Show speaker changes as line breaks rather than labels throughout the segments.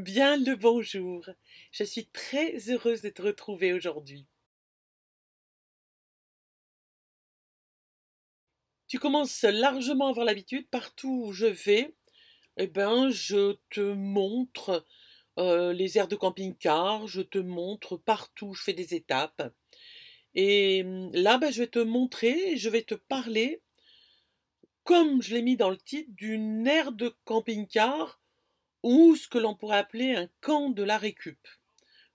Bien le bonjour. Je suis très heureuse de te retrouver aujourd'hui. Tu commences largement à avoir l'habitude, partout où je vais, eh ben, je te montre euh, les aires de camping-car, je te montre partout, je fais des étapes. Et hum, là, ben, je vais te montrer, je vais te parler, comme je l'ai mis dans le titre, d'une aire de camping-car ou ce que l'on pourrait appeler un camp de la récup.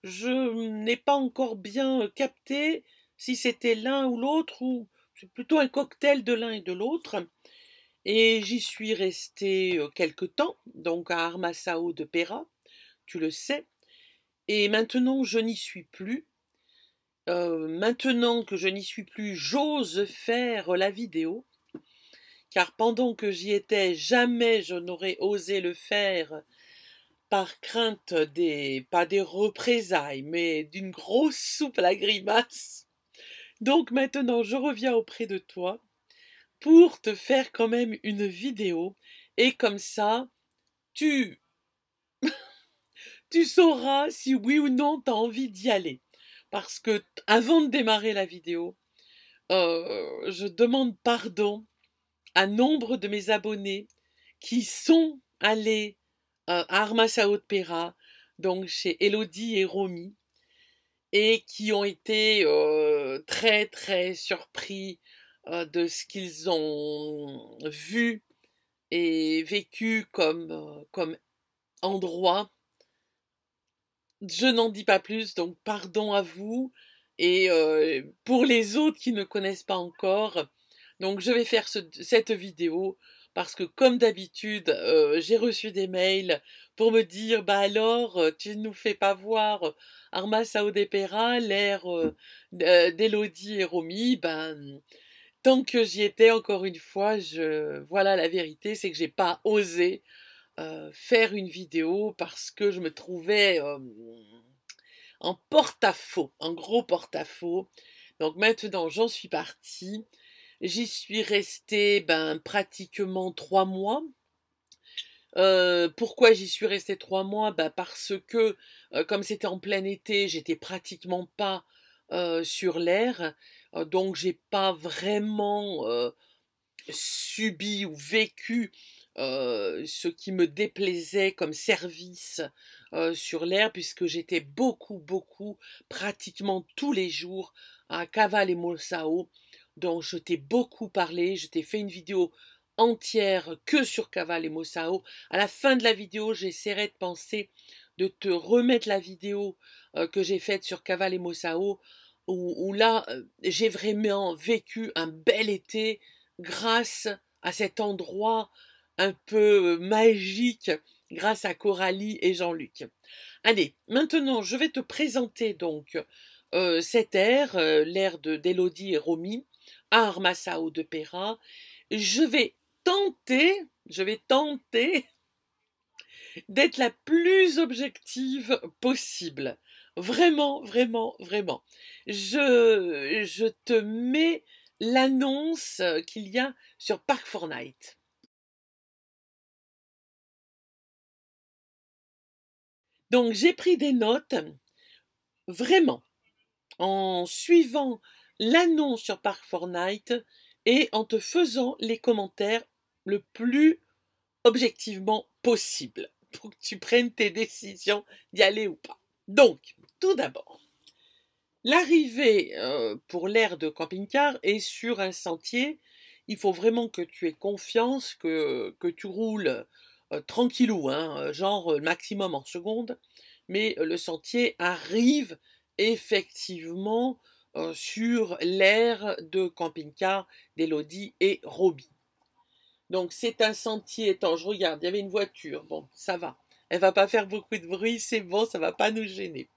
Je n'ai pas encore bien capté si c'était l'un ou l'autre, ou plutôt un cocktail de l'un et de l'autre. Et j'y suis resté quelque temps, donc à Armasao de Pera, tu le sais. Et maintenant, je n'y suis plus. Maintenant que je n'y suis plus, j'ose faire la vidéo car pendant que j'y étais, jamais je n'aurais osé le faire par crainte des, pas des représailles, mais d'une grosse soupe à la grimace. Donc maintenant, je reviens auprès de toi pour te faire quand même une vidéo, et comme ça, tu, tu sauras si oui ou non tu as envie d'y aller. Parce que avant de démarrer la vidéo, euh, je demande pardon à nombre de mes abonnés qui sont allés euh, à Armasao de Pera, donc chez Elodie et Romy, et qui ont été euh, très très surpris euh, de ce qu'ils ont vu et vécu comme, comme endroit. Je n'en dis pas plus, donc pardon à vous. Et pour les autres qui ne connaissent pas encore, donc je vais faire cette vidéo parce que comme d'habitude, euh, j'ai reçu des mails pour me dire bah alors euh, tu ne nous fais pas voir Arma Saodepera, l'air euh, d'Elodie et Romy, ben tant que j'y étais encore une fois, je voilà la vérité, c'est que j'ai pas osé faire une vidéo parce que je me trouvais en porte-à-faux, en gros porte-à-faux. Donc maintenant j'en suis partie. J'y suis restée ben, pratiquement trois mois. Euh, pourquoi j'y suis restée trois mois? Ben, Parce que, euh, comme c'était en plein été, j'étais pratiquement pas euh, sur l'air, donc j'ai pas vraiment subi ou vécu ce qui me déplaisait comme service sur l'air, puisque j'étais beaucoup, beaucoup, pratiquement tous les jours à Caval et Molsao, dont je t'ai beaucoup parlé. Je t'ai fait une vidéo entière que sur Caval et Mossao. À la fin de la vidéo, j'essaierai de penser de te remettre la vidéo euh, que j'ai faite sur Caval et Mossao, où, là, euh, j'ai vraiment vécu un bel été grâce à cet endroit un peu euh, magique, grâce à Coralie et Jean-Luc. Allez, maintenant, je vais te présenter donc cette aire, l'aire d'Elodie et Romy, à Armasao de Pera. Je vais tenter, je vais tenter d'être la plus objective possible. Vraiment, vraiment, vraiment. Je, je te mets l'annonce qu'il y a sur Park Fortnite. Donc j'ai pris des notes, vraiment, en suivant l'annonce sur Park Fortnite et en te faisant les commentaires le plus objectivement possible pour que tu prennes tes décisions d'y aller ou pas. Donc, tout d'abord, l'arrivée euh, pour l'aire de camping-car est sur un sentier. Il faut vraiment que tu aies confiance, que, que tu roules euh, tranquillou, hein, genre maximum en seconde, mais le sentier arrive effectivement euh, sur l'aire de camping-car d'Elodie et Roby. Donc c'est un sentier étanche. Je regarde, il y avait une voiture. Bon, ça va. Elle va pas faire beaucoup de bruit, c'est bon, ça va pas nous gêner.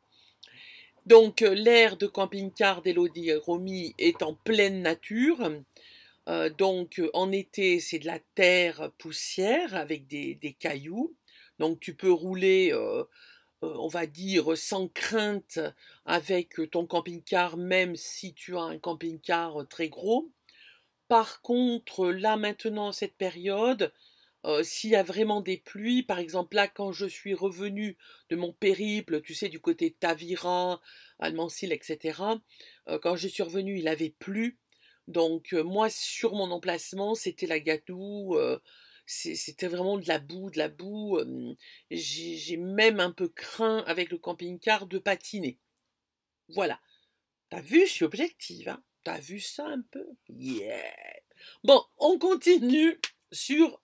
Donc euh, l'aire de camping-car d'Elodie et Romy est en pleine nature. Euh, donc en été, c'est de la terre poussière avec des, cailloux. Donc tu peux rouler on va dire, sans crainte avec ton camping-car, même si tu as un camping-car très gros. Par contre, là maintenant, cette période, euh, s'il y a vraiment des pluies, par exemple là, quand je suis revenue de mon périple, tu sais, du côté de Tavira, Almancil, etc., euh, quand je suis revenue, il avait plu. Donc euh, moi, sur mon emplacement, c'était la gadoue, c'était vraiment de la boue, de la boue. J'ai même un peu craint avec le camping-car de patiner. Voilà. T'as vu, je suis objective, hein T'as vu ça un peu? Yeah Bon, on continue sur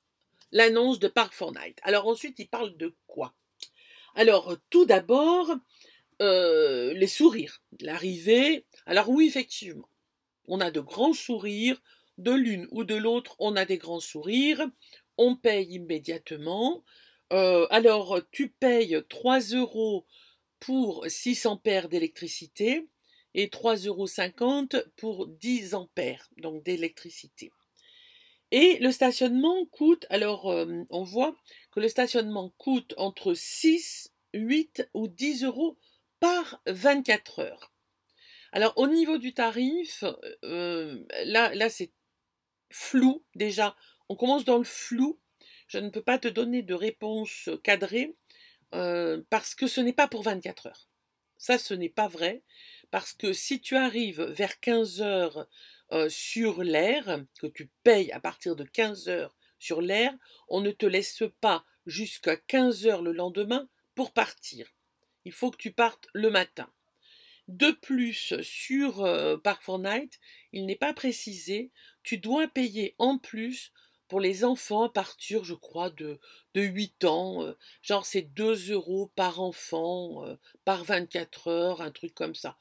l'annonce de Park Fortnite. Alors ensuite, il parle de quoi? Alors, tout d'abord, les sourires. L'arrivée. Alors oui, effectivement, on a de grands sourires. De l'une ou de l'autre, on a des grands sourires. On paye immédiatement. Euh, alors, tu payes 3 euros pour 6 ampères d'électricité et 3,50 euros pour 10 ampères donc d'électricité. Et le stationnement coûte, alors euh, on voit que le stationnement coûte entre 6, 8 ou 10 euros par 24 heures. Alors au niveau du tarif, euh, là, là c'est flou déjà. On commence dans le flou. Je ne peux pas te donner de réponse cadrée euh, parce que ce n'est pas pour 24 heures. Ça, ce n'est pas vrai, parce que si tu arrives vers 15 heures euh, sur l'air, que tu payes à partir de 15 heures sur l'air, on ne te laisse pas jusqu'à 15 heures le lendemain pour partir. Il faut que tu partes le matin. De plus, sur euh, Park Fortnite, il n'est pas précisé, tu dois payer en plus pour les enfants à partir, je crois, de, de 8 ans. Euh, genre, c'est 2 euros par enfant, par 24 heures, un truc comme ça.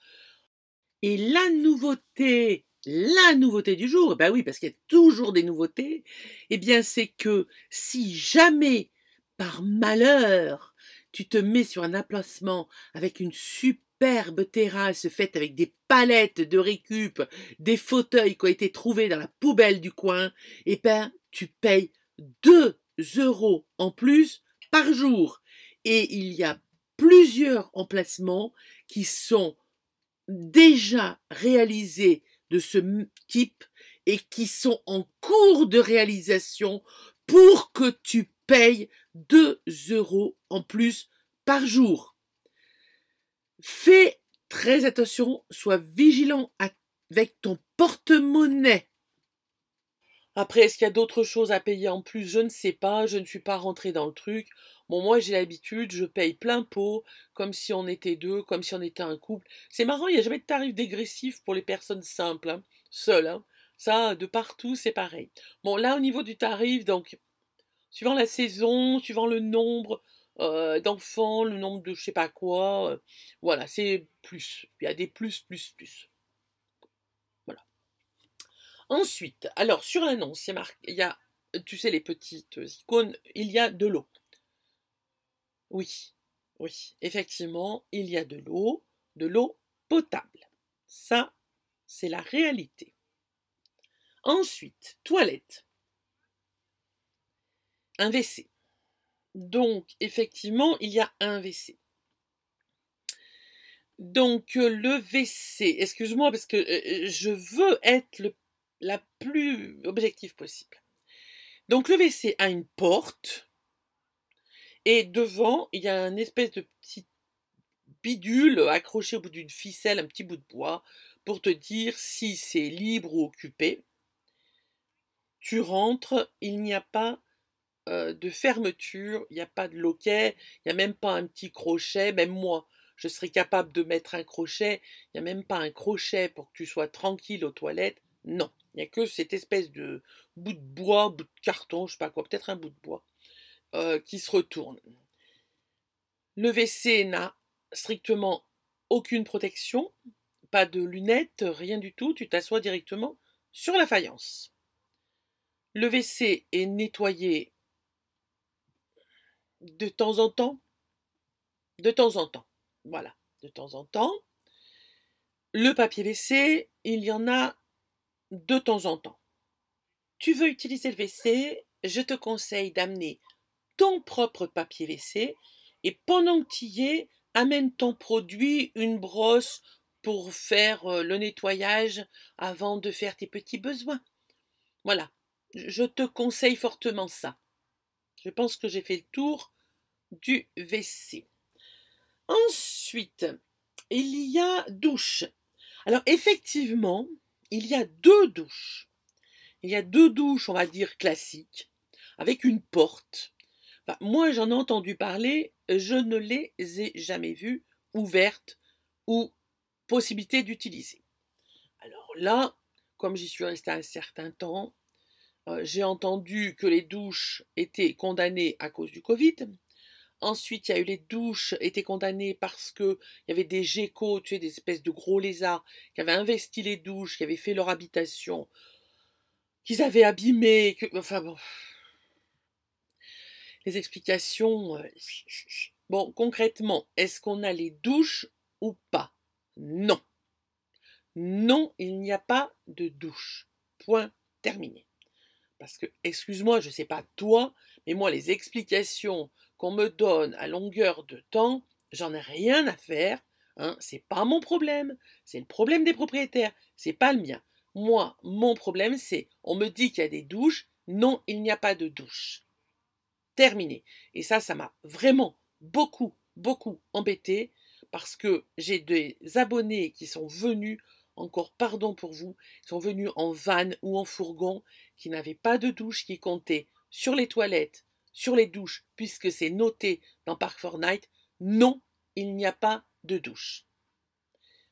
Et la nouveauté la nouveauté du jour, ben oui, parce qu'il y a toujours des nouveautés, eh bien c'est que si jamais, par malheur, tu te mets sur un emplacement avec une superbe terrasse faite avec des palettes de récup, des fauteuils qui ont été trouvés dans la poubelle du coin, eh ben tu payes 2 euros en plus par jour. Et il y a plusieurs emplacements qui sont déjà réalisés de ce type et qui sont en cours de réalisation pour que tu payes 2 euros en plus par jour. Fais très attention, sois vigilant avec ton porte-monnaie. Après, est-ce qu'il y a d'autres choses à payer en plus? Je ne sais pas, je ne suis pas rentrée dans le truc. Bon, moi j'ai l'habitude, je paye plein pot, comme si on était deux, comme si on était un couple. C'est marrant, il n'y a jamais de tarif dégressif pour les personnes simples, hein, seules. Hein. Ça, de partout, c'est pareil. Bon, là, au niveau du tarif, donc, suivant la saison, suivant le nombre euh, d'enfants, le nombre de je sais pas quoi, euh, voilà, c'est plus. Il y a des plus, plus, plus. Ensuite, alors sur l'annonce, il y a, tu sais, les petites icônes, il y a de l'eau. Oui, oui, effectivement, il y a de l'eau, de l'eau potable. Ça, c'est la réalité. Ensuite, toilette. Un WC. Donc, effectivement, il y a un WC. Donc, le WC, excuse-moi parce que euh, je veux être le la plus objective possible. Donc le WC a une porte et devant il y a une espèce de petit bidule accroché au bout d'une ficelle, un petit bout de bois, pour te dire si c'est libre ou occupé. Tu rentres, il n'y a pas euh, de fermeture, il n'y a pas de loquet, il n'y a même pas un petit crochet, même moi, je serais capable de mettre un crochet, il n'y a même pas un crochet pour que tu sois tranquille aux toilettes. Non. Il n'y a que cette espèce de bout de bois, bout de carton, je sais pas quoi, peut-être un bout de bois, euh, qui se retourne. Le WC n'a strictement aucune protection, pas de lunettes, rien du tout, tu t'assois directement sur la faïence. Le WC est nettoyé de temps en temps, de temps en temps, voilà, de temps en temps. Le papier WC, il y en a de temps en temps. Tu veux utiliser le WC, je te conseille d'amener ton propre papier WC et pendant que tu y es, amène ton produit, une brosse pour faire euh, le nettoyage avant de faire tes petits besoins. Voilà, je te conseille fortement ça. Je pense que j'ai fait le tour du WC. Ensuite, il y a douche. Alors effectivement, il y a deux douches. Il y a deux douches, on va dire, classiques, avec une porte. moi, j'en ai entendu parler, je ne les ai jamais vues ouvertes ou possibilité d'utiliser. Alors là, comme j'y suis resté un certain temps, euh, j'ai entendu que les douches étaient condamnées à cause du Covid. Ensuite, il y a eu les douches étaient condamnées parce que il y avait des geckos, tu sais, des espèces de gros lézards qui avaient investi les douches, qui avaient fait leur habitation, qu'ils avaient abîmé, enfin bon. Les explications. Euh, bon, concrètement, est-ce qu'on a les douches ou pas? Non. Non, il n'y a pas de douche. Point terminé. Parce que, excuse-moi, je ne sais pas toi, mais moi, les explications me donne à longueur de temps, j'en ai rien à faire. Hein, c'est pas mon problème. C'est le problème des propriétaires. C'est pas le mien. Moi, mon problème, c'est on me dit qu'il y a des douches. Non, il n'y a pas de douche. Terminé. Et ça, ça m'a vraiment beaucoup, beaucoup embêté parce que j'ai des abonnés qui sont venus encore pardon pour vous, sont venus en van ou en fourgon, qui n'avaient pas de douche, qui comptaient sur les toilettes, sur les douches, puisque c'est noté dans Park Fortnite, non, il n'y a pas de douche.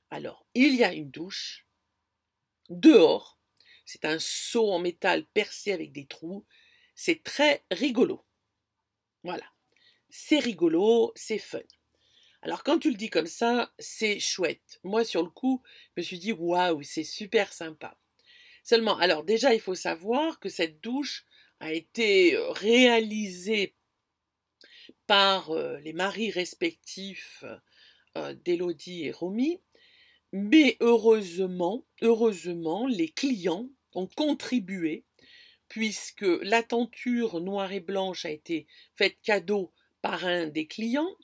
Alors, il y a une douche, dehors, c'est un seau en métal percé avec des trous, c'est très rigolo. Voilà, c'est rigolo, c'est fun. Alors quand tu le dis comme ça, c'est chouette. Moi sur le coup, je me suis dit waouh, c'est super sympa. Seulement, alors déjà il faut savoir que cette douche a été euh, réalisée par euh, les maris respectifs euh, d'Élodie et Romy, mais heureusement, heureusement, les clients ont contribué puisque la tenture noire et blanche a été faite cadeau par un des clients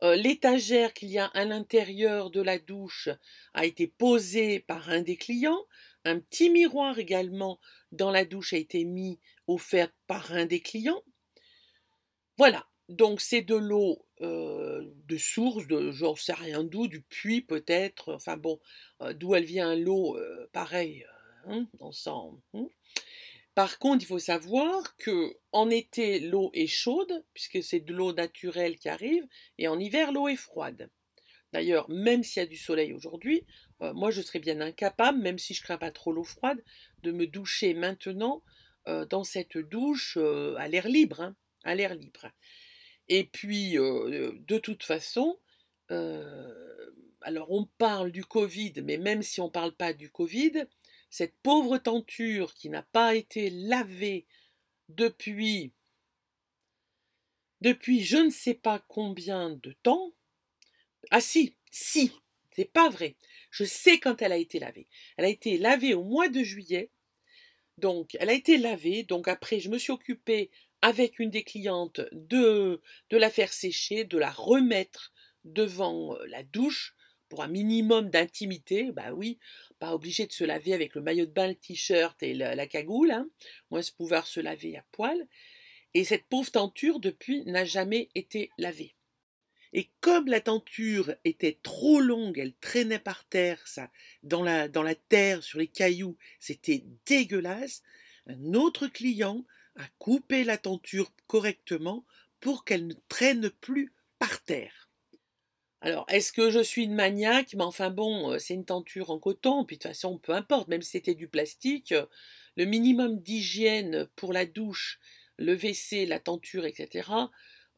l'étagère qu'il y a à l'intérieur de la douche a été posée par un des clients. Un petit miroir également dans la douche a été mis, offert par un des clients. Voilà, donc c'est de l'eau euh, de source, de genre sais rien d'où, du puits peut-être, enfin bon, euh, d'où elle vient l'eau, pareil, hein, on. Hein. Par contre, il faut savoir que en été, l'eau est chaude, puisque c'est de l'eau naturelle qui arrive, et en hiver, l'eau est froide. D'ailleurs, même s'il y a du soleil aujourd'hui, euh, moi je serais bien incapable, même si je crains pas trop l'eau froide, de me doucher maintenant euh, dans cette douche euh, à l'air libre, hein, à l'air libre. Et puis, de toute façon, alors on parle du Covid, mais même si on ne parle pas du Covid, cette pauvre tenture qui n'a pas été lavée depuis depuis je ne sais pas combien de temps. Ah si, si, c'est pas vrai. Je sais quand elle a été lavée. Elle a été lavée au mois de juillet. Donc, elle a été lavée. Donc, après, je me suis occupée avec une des clientes de, la faire sécher, de la remettre devant euh, la douche pour un minimum d'intimité. Bah oui, pas obligé de se laver avec le maillot de bain, le t-shirt et la, cagoule, hein, moins se pouvoir se laver à poil. Et cette pauvre tenture, depuis, n'a jamais été lavée. Et comme la tenture était trop longue, elle traînait par terre, ça, dans la, dans la terre, sur les cailloux, c'était dégueulasse, un autre client a coupé la tenture correctement pour qu'elle ne traîne plus par terre. Alors, est-ce que je suis une maniaque? Mais enfin bon, euh, c'est une tenture en coton, puis de toute façon, peu importe, même si c'était du plastique, euh, le minimum d'hygiène pour la douche, le WC, la tenture, etc.,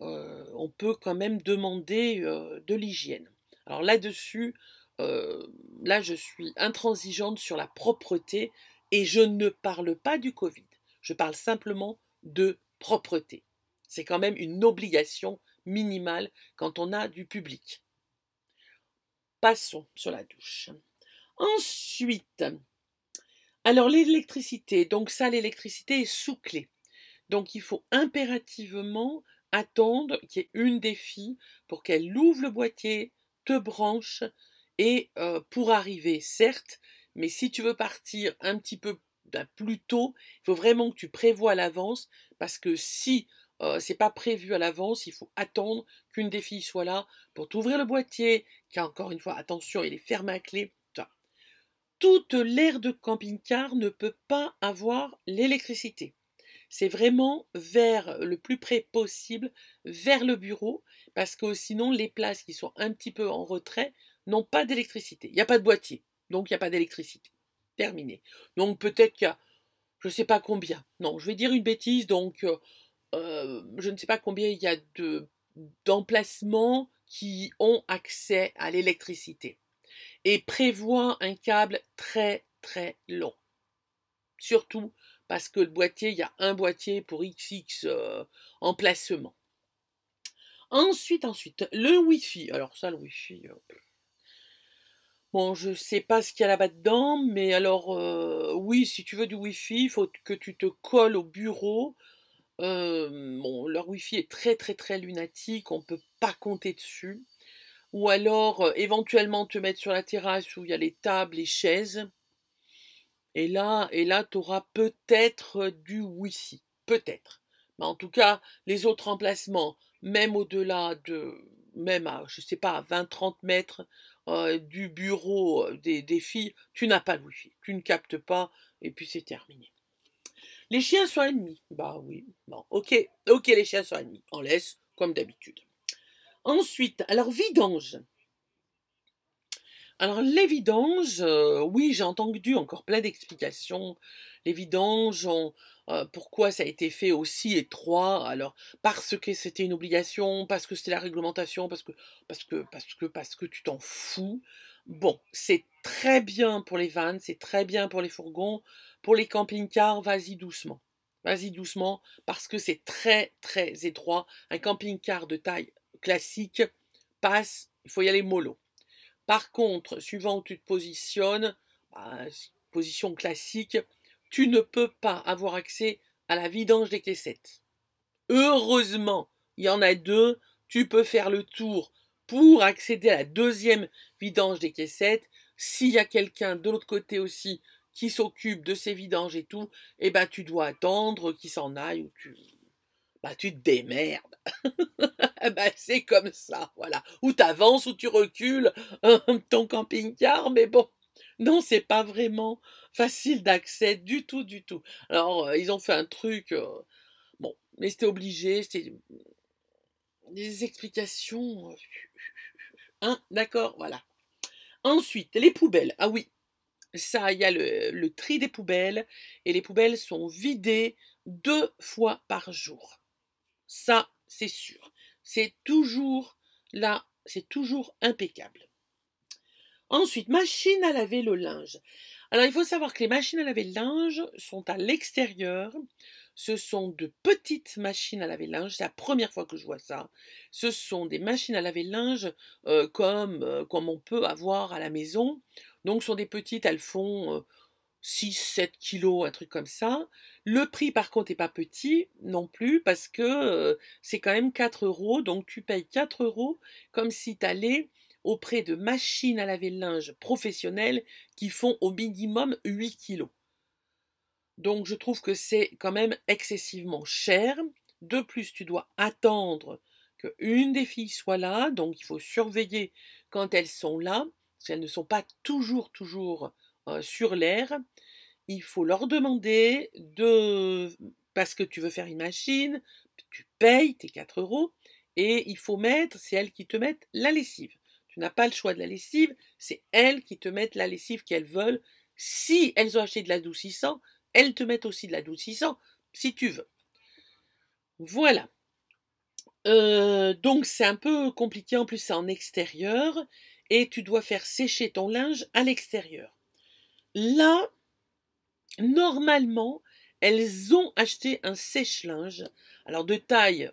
euh, on peut quand même demander de l'hygiène. Alors là-dessus, là je suis intransigeante sur la propreté et je ne parle pas du Covid. Je parle simplement de propreté. C'est quand même une obligation minimale quand on a du public. Passons sur la douche. Ensuite, alors l'électricité, donc ça l'électricité est sous clé. Donc il faut impérativement attendre qu'il y ait une des filles pour qu'elle ouvre le boîtier, te branche et euh, pour arriver, certes, mais si tu veux partir un petit peu ben, plus tôt, il faut vraiment que tu prévois à l'avance parce que si euh, c'est pas prévu à l'avance, il faut attendre qu'une des filles soit là pour t'ouvrir le boîtier, qui encore une fois, attention, il est fermé à clé. Toute l'aire de camping-car ne peut pas avoir l'électricité. C'est vraiment vers le plus près possible, vers le bureau, parce que sinon les places qui sont un petit peu en retrait n'ont pas d'électricité. Il n'y a pas de boîtier, donc il n'y a pas d'électricité. Terminé. Donc peut-être qu'il y a, je ne sais pas combien. Non, je vais dire une bêtise, donc euh, euh, je ne sais pas combien il y a de d'emplacements qui ont accès à l'électricité et prévoit un câble très très long. Surtout parce que le boîtier, il y a un boîtier pour XX euh, emplacements. Ensuite, ensuite, le Wi-Fi. Alors ça, le Wi-Fi. Euh, bon, je sais pas ce qu'il y a là-bas dedans, mais alors euh, oui, si tu veux du Wi-Fi, il faut que tu te colles au bureau. bon, leur Wi-Fi est très très très lunatique, on peut pas compter dessus. Ou alors éventuellement te mettre sur la terrasse où il y a les tables, les chaises. Et là, et tu auras peut-être du Wi-Fi. Peut-être. Mais en tout cas, les autres emplacements, même au-delà de, même à, je sais pas, à 20-30 mètres euh, du bureau euh, des, des, filles, tu n'as pas de Wi-Fi. Tu ne captes pas, et puis c'est terminé. Les chiens sont ennemis. Bah oui. Bon, ok, ok, les chiens sont ennemis. On laisse, comme d'habitude. Ensuite, alors vidange. Alors les vidanges, euh, oui, j'ai entendu encore plein d'explications. Les vidanges, euh, pourquoi ça a été fait aussi étroit Alors parce que c'était une obligation, parce que c'était la réglementation, parce que parce que parce que parce que tu t'en fous. Bon, c'est très bien pour les vannes, c'est très bien pour les fourgons, pour les camping-cars, vas-y doucement. Vas-y doucement parce que c'est très très étroit. Un camping-car de taille classique passe, il faut y aller mollo. Par contre, suivant où tu te positionnes, bah, position classique, tu ne peux pas avoir accès à la vidange des caissettes. Heureusement, il y en a deux, tu peux faire le tour pour accéder à la deuxième vidange des caissettes. S'il y a quelqu'un de l'autre côté aussi qui s'occupe de ces vidanges et tout, eh ben tu dois attendre qu'il s'en aille ou tu bah tu te démerdes. bah c'est comme ça, voilà. Ou t'avances ou tu recules ton camping-car, mais bon, non, c'est pas vraiment facile d'accès du tout, du tout. Alors, euh, ils ont fait un truc, euh, bon, mais c'était obligé, c'était des explications. Euh, hein, d'accord, voilà. Ensuite, les poubelles. Ah oui, ça, il y a le, le tri des poubelles, et les poubelles sont vidées deux fois par jour. Ça, c'est sûr. C'est toujours là, c'est toujours impeccable. Ensuite, machine à laver le linge. Alors, il faut savoir que les machines à laver le linge sont à l'extérieur. Ce sont de petites machines à laver le linge. C'est la première fois que je vois ça. Ce sont des machines à laver le linge euh, comme, euh, comme on peut avoir à la maison. Donc, ce sont des petites, elles font euh, 6, 7 kilos, un truc comme ça. Le prix, par contre, n'est pas petit non plus parce que euh, c'est quand même 4 euros. Donc, tu payes 4 euros comme si tu allais auprès de machines à laver le linge professionnelles qui font au minimum 8 kilos. Donc, je trouve que c'est quand même excessivement cher. De plus, tu dois attendre qu'une des filles soit là. Donc, il faut surveiller quand elles sont là. Parce qu'elles ne sont pas toujours, toujours sur l'air, il faut leur demander de parce que tu veux faire une machine, tu payes tes 4 euros et il faut mettre, c'est elles qui te mettent la lessive. Tu n'as pas le choix de la lessive, c'est elles qui te mettent la lessive qu'elles veulent. Si elles ont acheté de l'adoucissant, elles te mettent aussi de l'adoucissant si tu veux. Voilà. Euh, donc c'est un peu compliqué, en plus c'est en extérieur et tu dois faire sécher ton linge à l'extérieur. Là, normalement, elles ont acheté un sèche-linge, alors de taille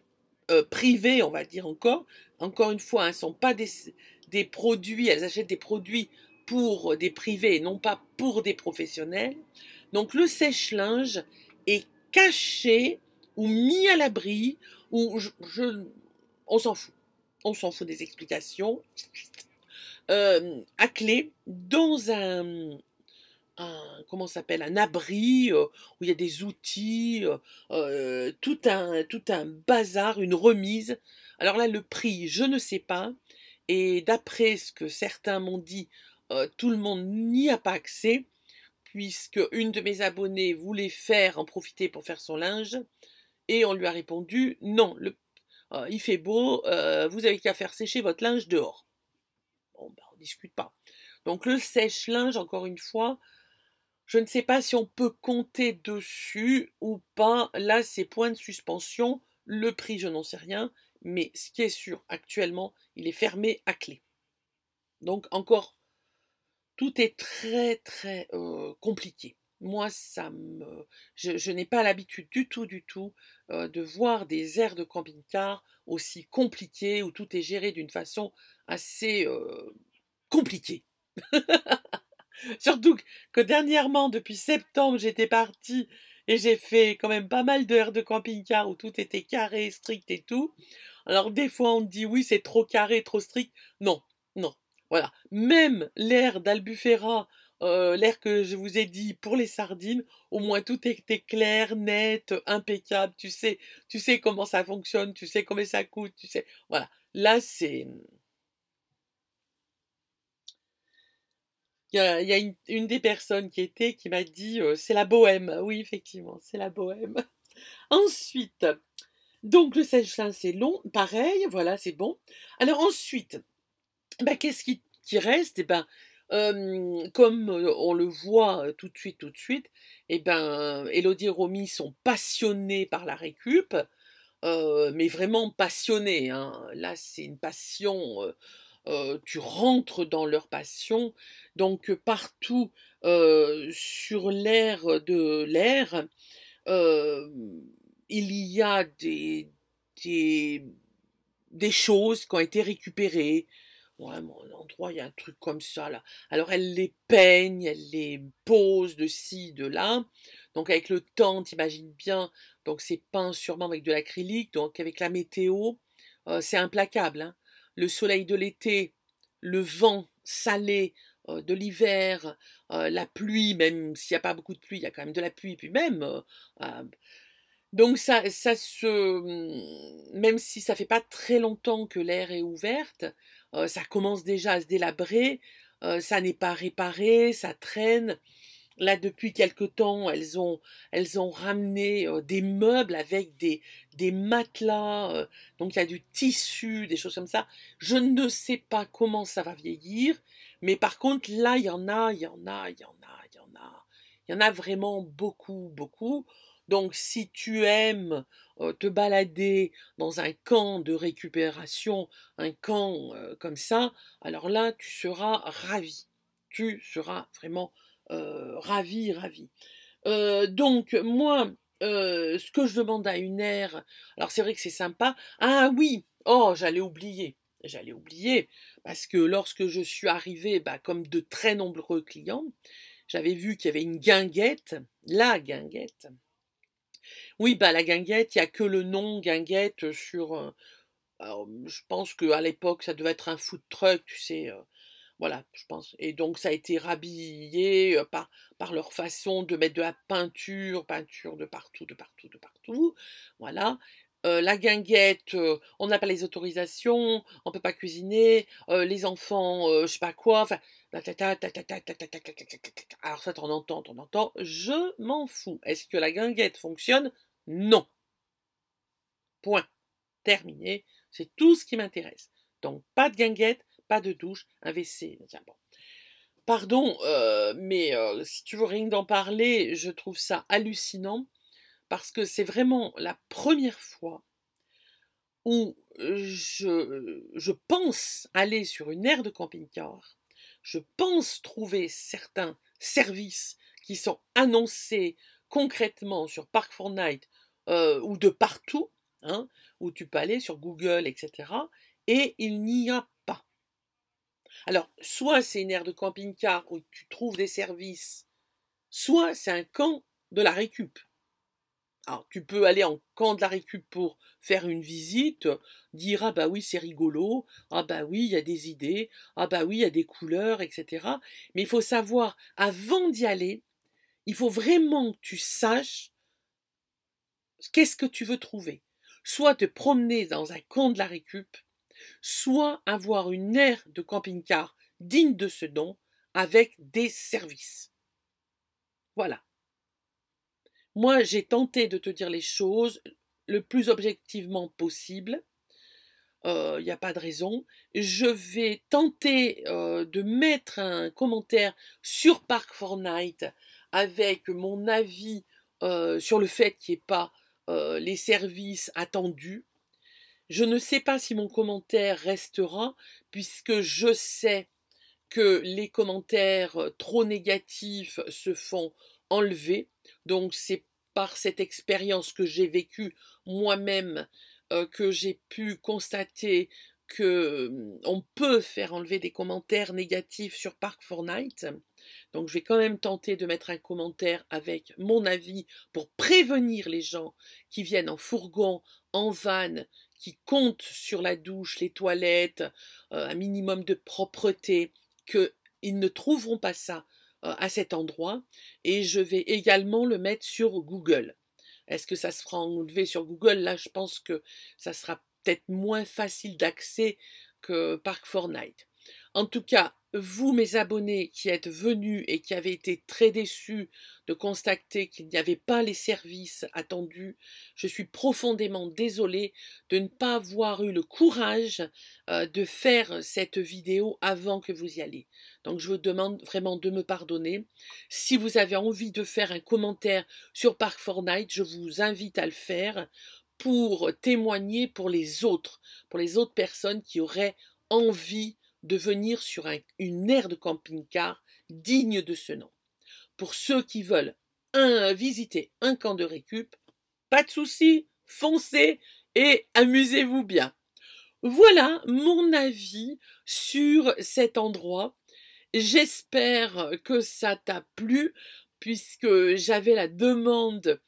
euh, privée, on va dire encore. Encore une fois, ce hein, ne sont pas des, produits, elles achètent des produits pour des privés et non pas pour des professionnels. Donc le sèche-linge est caché ou mis à l'abri, ou on s'en fout. On s'en fout des explications. Euh, à clé dans un, un comment s'appelle un abri où il y a des outils, tout un tout un bazar, une remise. Alors là, le prix, je ne sais pas. Et d'après ce que certains m'ont dit, tout le monde n'y a pas accès, puisque une de mes abonnées voulait faire en profiter pour faire son linge, et on lui a répondu non, le, il fait beau, vous avez qu'à faire sécher votre linge dehors. Bon, ben, on discute pas. Donc le sèche-linge, encore une fois, je ne sais pas si on peut compter dessus ou pas. Là, c'est point de suspension. Le prix, je n'en sais rien. Mais ce qui est sûr, actuellement, il est fermé à clé. Donc encore, tout est très très euh, compliqué. Moi, ça je, n'ai pas l'habitude du tout, du tout, euh, de voir des aires de camping-car aussi compliquées où tout est géré d'une façon assez euh, compliquée. Surtout que dernièrement, depuis septembre, j'étais partie et j'ai fait quand même pas mal d'heures de camping-car où tout était carré, strict et tout. Alors des fois on dit oui c'est trop carré, trop strict. Non, non. Voilà. Même l'air d'Albufera, euh, l'air que je vous ai dit pour les sardines, au moins tout était clair, net, impeccable. Tu sais, tu sais comment ça fonctionne, tu sais combien ça coûte, tu sais. Voilà. Là c'est Il y a, une, des personnes qui était qui m'a dit c'est la bohème. Oui, effectivement, c'est la bohème. Ensuite, donc le sèche c'est long, pareil, voilà, c'est bon. Alors ensuite, bah, qu'est-ce qui, reste? Eh ben, comme on le voit tout de suite, tout de suite, eh ben, Elodie et Romy sont passionnés par la récup, mais vraiment passionnés. Hein. Là, c'est une passion tu rentres dans leur passion. Donc partout sur l'air de l'air, il y a des, des, des, choses qui ont été récupérées. Ouais, mon endroit, il y a un truc comme ça là. Alors elle les peigne, elle les pose de ci, de là. Donc avec le temps, t'imagines bien, donc c'est peint sûrement avec de l'acrylique, donc avec la météo, c'est implacable. Hein le soleil de l'été, le vent salé euh, de l'hiver, euh, la pluie, même s'il n'y a pas beaucoup de pluie, il y a quand même de la pluie, puis même. Euh, donc ça, ça se, mm, même si ça fait pas très longtemps que l'air est ouverte, ça commence déjà à se délabrer, ça n'est pas réparé, ça traîne. Là, depuis quelque temps, elles ont, elles ont ramené des meubles avec des, des matelas, donc il y a du tissu, des choses comme ça. Je ne sais pas comment ça va vieillir, mais par contre, là, il y en a, il y en a, il y en a, il y en a. Il y en a vraiment beaucoup, beaucoup. Donc, si tu aimes te balader dans un camp de récupération, un camp comme ça, alors là, tu seras ravi. Tu seras vraiment euh, ravi, ravi. Euh, donc, moi, euh, ce que je demande à une aire, alors c'est vrai que c'est sympa. Ah oui, oh, j'allais oublier. J'allais oublier, parce que lorsque je suis arrivée, bah, comme de très nombreux clients, j'avais vu qu'il y avait une guinguette, la guinguette. Oui, bah la guinguette, il n'y a que le nom guinguette sur. je pense qu'à l'époque, ça devait être un food truck, tu sais, voilà, je pense. Et donc ça a été rhabillé par, par leur façon de mettre de la peinture, peinture de partout, de partout, de partout. Voilà. la guinguette, on n'a pas les autorisations, on peut pas cuisiner, les enfants, je sais pas quoi, enfin, alors ça t'en entends, t'en entends, je m'en fous. Est-ce que la guinguette fonctionne Non. Point. Terminé. C'est tout ce qui m'intéresse. Donc pas de guinguette, pas de douche, un WC. Pardon, euh, mais euh, si tu veux rien d'en parler, je trouve ça hallucinant parce que c'est vraiment la première fois où je, je pense aller sur une aire de camping-car, je pense trouver certains services qui sont annoncés concrètement sur Park 4 Night euh, ou de partout, hein, où tu peux aller sur Google, etc. Et il n'y a alors, soit c'est une aire de camping-car où tu trouves des services, soit c'est un camp de la récup. Alors, tu peux aller en camp de la récup pour faire une visite, dire ah bah oui c'est rigolo, ah bah oui il y a des idées, ah bah oui il y a des couleurs, etc. Mais il faut savoir, avant d'y aller, il faut vraiment que tu saches qu'est-ce que tu veux trouver. Soit te promener dans un camp de la récup, soit avoir une aire de camping-car digne de ce nom, avec des services. Voilà. Moi, j'ai tenté de te dire les choses le plus objectivement possible. Il euh, n'y a pas de raison. Je vais tenter euh, de mettre un commentaire sur Park Fortnite avec mon avis euh, sur le fait qu'il n'y ait pas les services attendus. Je ne sais pas si mon commentaire restera, puisque je sais que les commentaires trop négatifs se font enlever. Donc c'est par cette expérience que j'ai vécue moi-même euh, que j'ai pu constater que hum, on peut faire enlever des commentaires négatifs sur Park Fortnite. Donc je vais quand même tenter de mettre un commentaire avec mon avis pour prévenir les gens qui viennent en fourgon, en van, qui comptent sur la douche, les toilettes, euh, un minimum de propreté, qu'ils ne trouveront pas ça euh, à cet endroit et je vais également le mettre sur Google. Est-ce que ça se fera enlever sur Google? Là, je pense que ça sera peut-être moins facile d'accès que Park Fortnite. En tout cas, vous, mes abonnés qui êtes venus et qui avez été très déçus de constater qu'il n'y avait pas les services attendus, je suis profondément désolée de ne pas avoir eu le courage euh, de faire cette vidéo avant que vous y alliez. Donc je vous demande vraiment de me pardonner. Si vous avez envie de faire un commentaire sur Park Fortnite, je vous invite à le faire pour témoigner pour les autres, pour les autres personnes qui auraient envie de venir sur une aire de camping-car digne de ce nom. Pour ceux qui veulent visiter un camp de récup, pas de souci, foncez et amusez-vous bien. Voilà mon avis sur cet endroit. J'espère que ça t'a plu puisque j'avais la demande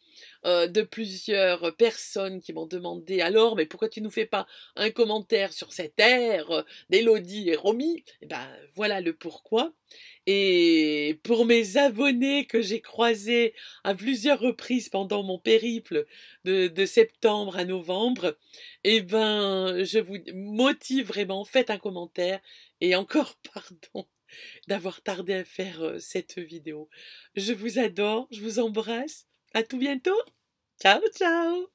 euh, de plusieurs personnes qui m'ont demandé alors, mais pourquoi tu nous fais pas un commentaire sur cette ère euh, d'Elodie et Romy? Eh ben voilà le pourquoi. Et pour mes abonnés que j'ai croisés à plusieurs reprises pendant mon périple de, septembre à novembre, eh ben je vous motive vraiment, faites un commentaire et encore pardon d'avoir tardé à faire euh, cette vidéo. Je vous adore, je vous embrasse à tout bientôt. Ciao, ciao